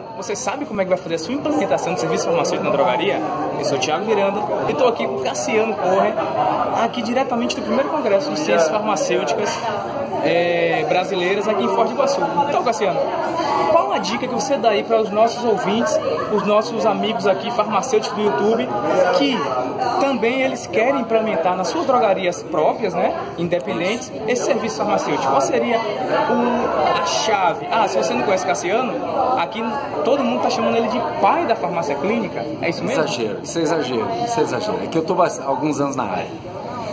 Então, você sabe como é que vai fazer a sua implementação de serviço farmacêutico na drogaria? Eu sou o Thiago Miranda e estou aqui com o Cassiano Corre, aqui diretamente do primeiro congresso de ciências farmacêuticas é, brasileiras aqui em Foz do Iguaçu. Então, Cassiano, dica que você dá aí para os nossos ouvintes, os nossos amigos aqui farmacêuticos do YouTube, que também eles querem implementar nas suas drogarias próprias, né, independentes, esse serviço farmacêutico? Qual seria a chave? Ah, se você não conhece Cassiano, aqui todo mundo está chamando ele de pai da farmácia clínica, é isso mesmo? Exagero, isso é exagero, isso é exagero. É que eu estou há alguns anos na área.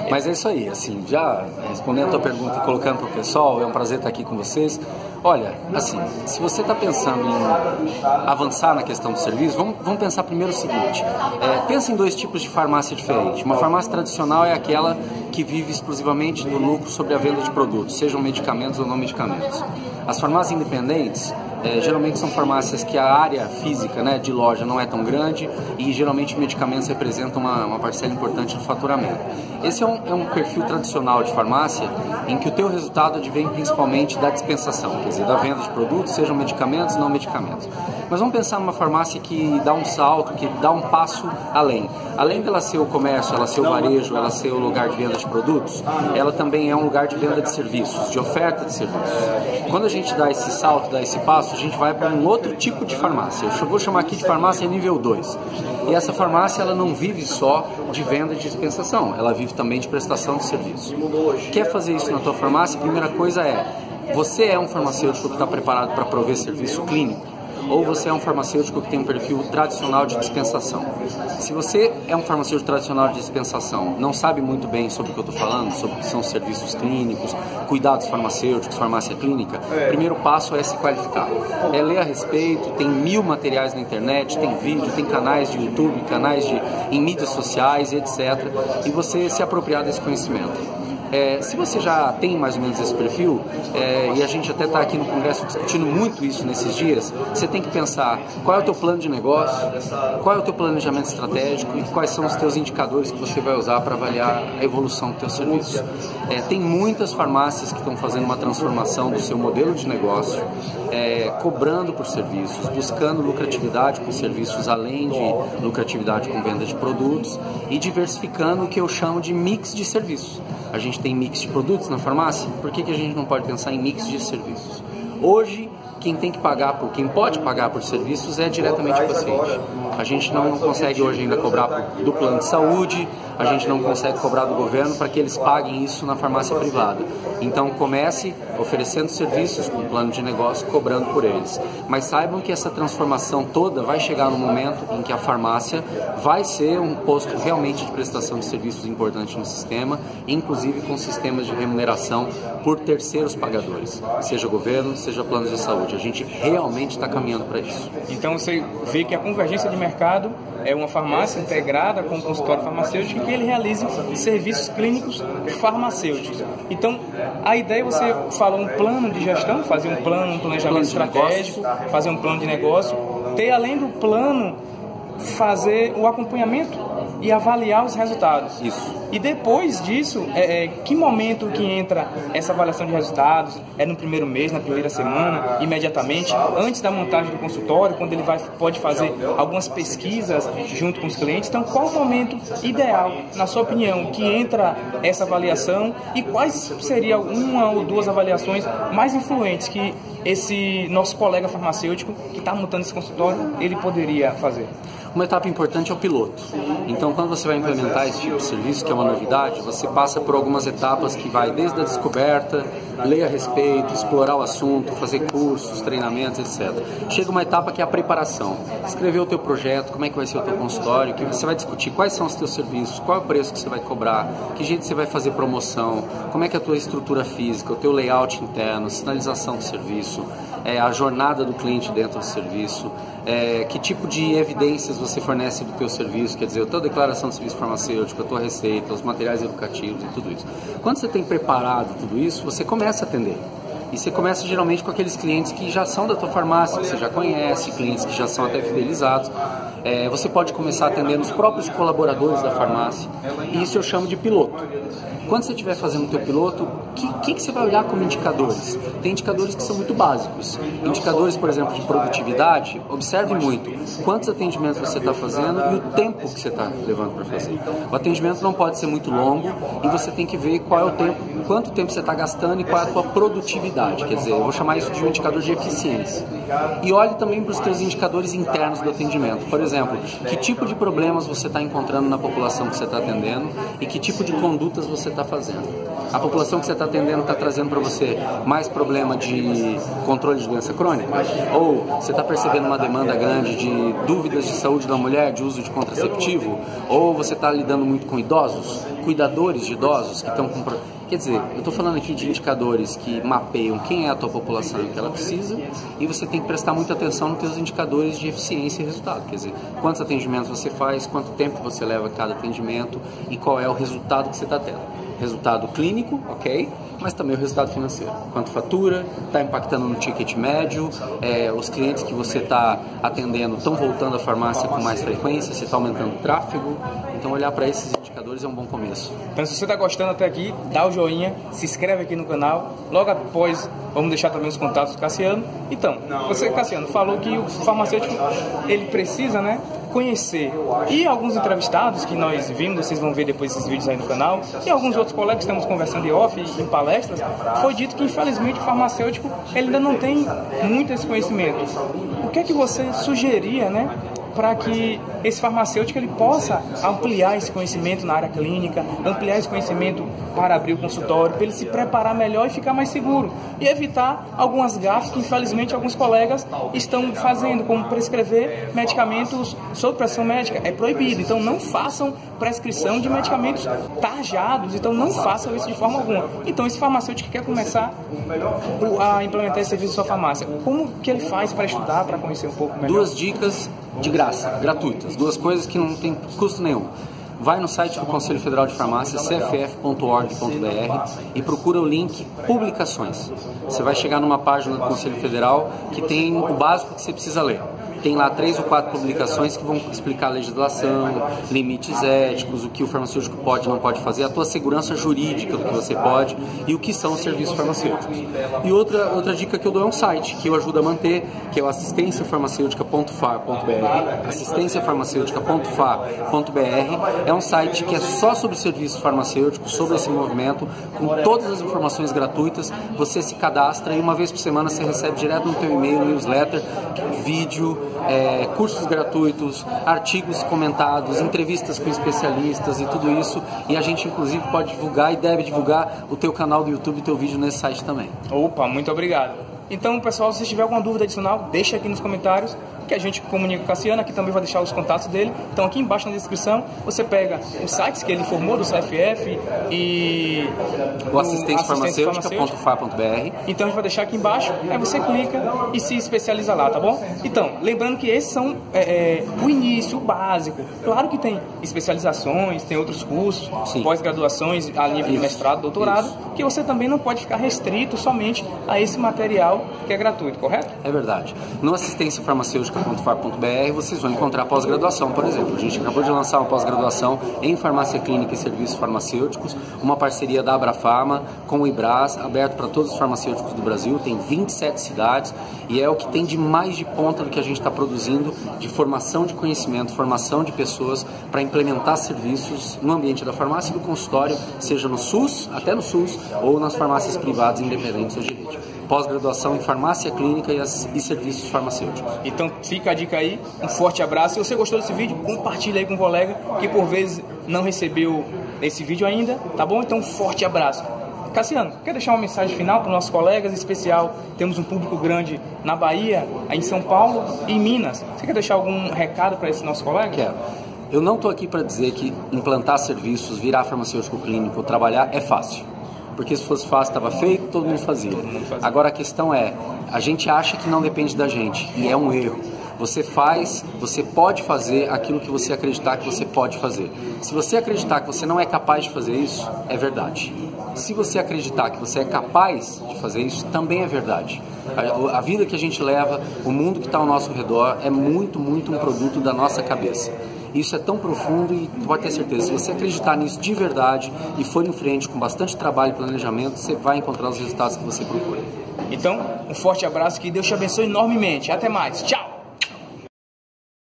Mas é isso aí, assim, já respondendo a tua pergunta e colocando para o pessoal, é um prazer estar aqui com vocês. Olha, assim, se você está pensando em avançar na questão do serviço, vamos, vamos pensar primeiro o seguinte: é, pensa em dois tipos de farmácia diferentes. Uma farmácia tradicional é aquela que vive exclusivamente do lucro sobre a venda de produtos, sejam medicamentos ou não medicamentos. As farmácias independentes é, geralmente são farmácias que a área física né, de loja não é tão grande e geralmente medicamentos representam uma, uma parcela importante do faturamento. Esse é um, é um, perfil tradicional de farmácia em que o teu resultado advém principalmente da dispensação, quer dizer, da venda de produtos, sejam medicamentos ou não medicamentos. Mas vamos pensar numa farmácia que dá um salto, que dá um passo além. Além dela ser o comércio, ela ser o varejo, ela ser o lugar de venda de produtos, ela também é um lugar de venda de serviços, de oferta de serviços. Quando a gente dá esse salto, dá esse passo, a gente vai para um outro tipo de farmácia. Eu vou chamar aqui de farmácia nível 2. E essa farmácia ela não vive só de venda de dispensação, ela vive também de prestação de serviço. Quer fazer isso na tua farmácia? A primeira coisa é, você é um farmacêutico que está preparado para prover serviço clínico? Ou você é um farmacêutico que tem um perfil tradicional de dispensação. Se você é um farmacêutico tradicional de dispensação, não sabe muito bem sobre o que eu estou falando, sobre o que são serviços clínicos, cuidados farmacêuticos, farmácia clínica, o primeiro passo é se qualificar. É ler a respeito, tem mil materiais na internet, tem vídeo, tem canais de YouTube, canais de, em mídias sociais, etc. E você se apropriar desse conhecimento. É, se você já tem mais ou menos esse perfil, é, e a gente até está aqui no Congresso discutindo muito isso nesses dias, você tem que pensar qual é o teu plano de negócio, qual é o teu planejamento estratégico e quais são os teus indicadores que você vai usar para avaliar a evolução do teu serviço. É, tem muitas farmácias que estão fazendo uma transformação do seu modelo de negócio, é, cobrando por serviços, buscando lucratividade com serviços além de lucratividade com venda de produtos e diversificando o que eu chamo de mix de serviços. A gente tem mix de produtos na farmácia, por que, que a gente não pode pensar em mix de serviços? Hoje, quem tem que pagar por, quem pode pagar por serviços é diretamente o paciente. A gente não consegue hoje ainda cobrar do plano de saúde, a gente não consegue cobrar do governo para que eles paguem isso na farmácia privada. Então comece oferecendo serviços com plano de negócio, cobrando por eles. Mas saibam que essa transformação toda vai chegar no momento em que a farmácia vai ser um posto realmente de prestação de serviços importante no sistema, inclusive com sistemas de remuneração por terceiros pagadores, seja governo, seja planos de saúde. A gente realmente está caminhando para isso. Então você vê que a convergência de mercado é uma farmácia integrada com um consultório farmacêutico que ele realize serviços clínicos farmacêuticos. Então, a ideia é você falar um plano de gestão, fazer um plano, um planejamento estratégico, fazer um plano de negócio, ter além do plano fazer o acompanhamento e avaliar os resultados. Isso. E depois disso, é, é, que momento que entra essa avaliação de resultados? É no primeiro mês, na primeira semana, imediatamente, antes da montagem do consultório, quando ele vai, pode fazer algumas pesquisas junto com os clientes. Então, qual o momento ideal, na sua opinião, que entra essa avaliação e quais seriam uma ou duas avaliações mais influentes que esse nosso colega farmacêutico que está montando esse consultório, ele poderia fazer? Uma etapa importante é o piloto. Então, quando você vai implementar esse tipo de serviço, que é uma novidade, você passa por algumas etapas que vai desde a descoberta, ler a respeito, explorar o assunto, fazer cursos, treinamentos, etc. Chega uma etapa que é a preparação. Escrever o teu projeto, como é que vai ser o teu consultório, que você vai discutir quais são os teus serviços, qual é o preço que você vai cobrar, que jeito você vai fazer promoção, como é que é a tua estrutura física, o teu layout interno, sinalização do serviço, é, a jornada do cliente dentro do serviço, é, que tipo de evidências você fornece do teu serviço, quer dizer, a tua declaração de serviço farmacêutico, a tua receita, os materiais educativos e tudo isso. Quando você tem preparado tudo isso, você começa a atender. E você começa geralmente com aqueles clientes que já são da tua farmácia, que você já conhece, clientes que já são até fidelizados. É, você pode começar atendendo os próprios colaboradores da farmácia. E isso eu chamo de piloto. Quando você estiver fazendo o teu piloto, que, que, que você vai olhar como indicadores? Tem indicadores que são muito básicos. Indicadores, por exemplo, de produtividade, observe muito quantos atendimentos você está fazendo e o tempo que você está levando para fazer. O atendimento não pode ser muito longo e você tem que ver qual é o tempo, quanto tempo você está gastando e qual é a sua produtividade. Quer dizer, eu vou chamar isso de um indicador de eficiência. E olhe também para os seus indicadores internos do atendimento. Por exemplo, que tipo de problemas você está encontrando na população que você está atendendo e que tipo de condutas você está fazendo. A população que você está atendendo está trazendo para você mais problema de controle de doença crônica? Ou você está percebendo uma demanda grande de dúvidas de saúde da mulher, de uso de contraceptivo? Ou você está lidando muito com idosos, cuidadores de idosos que estão com Quer dizer, eu estou falando aqui de indicadores que mapeiam quem é a tua população e o que ela precisa, e você tem que prestar muita atenção nos teus indicadores de eficiência e resultado. Quer dizer, quantos atendimentos você faz, quanto tempo você leva cada atendimento e qual é o resultado que você está tendo. Resultado clínico, ok? mas também o resultado financeiro. Quanto fatura, está impactando no ticket médio, é, os clientes que você está atendendo estão voltando à farmácia com mais frequência, você está aumentando o tráfego. Então, olhar para esses indicadores é um bom começo. Então, se você está gostando até aqui, dá o joinha, se inscreve aqui no canal. Logo após, vamos deixar também os contatos do Cassiano. Então, você, Cassiano, falou que o farmacêutico ele precisa, né? Conhecer. E alguns entrevistados que nós vimos, vocês vão ver depois esses vídeos aí no canal, e alguns outros colegas que estamos conversando de off em palestras, foi dito que infelizmente o farmacêutico ainda não tem muito esse conhecimento. O que é que você sugeria, né, para que esse farmacêutico ele possa ampliar esse conhecimento na área clínica, ampliar esse conhecimento para abrir o consultório, para ele se preparar melhor e ficar mais seguro e evitar algumas gafas que infelizmente alguns colegas estão fazendo, como prescrever medicamentos sob pressão médica é proibido. Então não façam prescrição de medicamentos tarjados, então não façam isso de forma alguma. Então esse farmacêutico que quer começar a implementar esse serviço na sua farmácia, como que ele faz para estudar, para conhecer um pouco melhor? Duas dicas de graça, gratuitas. Duas coisas que não tem custo nenhum. Vai no site do Conselho Federal de Farmácia, cff.org.br, e procura o link Publicações. Você vai chegar numa página do Conselho Federal que tem o básico que você precisa ler tem lá três ou quatro publicações que vão explicar a legislação, limites éticos, o que o farmacêutico pode e não pode fazer, a tua segurança jurídica do que você pode e o que são os serviços farmacêuticos. E outra, outra dica que eu dou é um site que eu ajudo a manter, que é o assistenciafarmacêutica.far.br. Assistenciafarmacêutica.far.br é um site que é só sobre serviços farmacêuticos, sobre esse movimento, com todas as informações gratuitas. Você se cadastra e uma vez por semana você recebe direto no teu e-mail, newsletter, vídeo, é, cursos gratuitos, artigos comentados, entrevistas com especialistas e tudo isso. E a gente, inclusive, pode divulgar e deve divulgar o teu canal do YouTube e teu vídeo nesse site também. Opa, muito obrigado. Então, pessoal, se tiver alguma dúvida adicional, deixa aqui nos comentários que a gente comunica com o Cassiano, aqui também vai deixar os contatos dele. Então aqui embaixo na descrição você pega os sites que ele formou do CFF e o assistentefarmacêutica.far.br. Então a gente vai deixar aqui embaixo, aí você clica e se especializa lá, tá bom? Então, lembrando que esses são é, é, o início, o básico. Claro que tem especializações, tem outros cursos, pós-graduações a nível de mestrado, doutorado, Isso. Que você também não pode ficar restrito somente a esse material que é gratuito, correto? É verdade. No assistência farmacêutica farmácia.far.br vocês vão encontrar pós-graduação, por exemplo. A gente acabou de lançar uma pós-graduação em farmácia clínica e serviços farmacêuticos, uma parceria da Abrafarma com o Ibras, aberto para todos os farmacêuticos do Brasil, tem 27 cidades e é o que tem de mais de ponta do que a gente está produzindo de formação de conhecimento, formação de pessoas para implementar serviços no ambiente da farmácia e do consultório, seja no SUS, até no SUS, ou nas farmácias privadas independentes ou de rede pós-graduação em farmácia clínica e, as, e, serviços farmacêuticos. Então fica a dica aí, um forte abraço. Se você gostou desse vídeo, compartilha aí com um colega que por vezes não recebeu esse vídeo ainda, tá bom? Então um forte abraço. Cassiano, quer deixar uma mensagem final para os nossos colegas, em especial temos um público grande na Bahia, em São Paulo e em Minas. Você quer deixar algum recado para esses nossos colegas? Quero. Eu não estou aqui para dizer que implantar serviços, virar farmacêutico clínico, trabalhar é fácil porque se fosse fácil, estava feito, todo mundo fazia. Agora a questão é, a gente acha que não depende da gente, e é um erro. Você faz, você pode fazer aquilo que você acreditar que você pode fazer. Se você acreditar que você não é capaz de fazer isso, é verdade. Se você acreditar que você é capaz de fazer isso, também é verdade. A, a vida que a gente leva, o mundo que está ao nosso redor, é muito, muito um produto da nossa cabeça. Isso é tão profundo e pode ter certeza, se você acreditar nisso de verdade e for em frente com bastante trabalho e planejamento, você vai encontrar os resultados que você procura. Então, um forte abraço, que Deus te abençoe enormemente. Até mais. Tchau!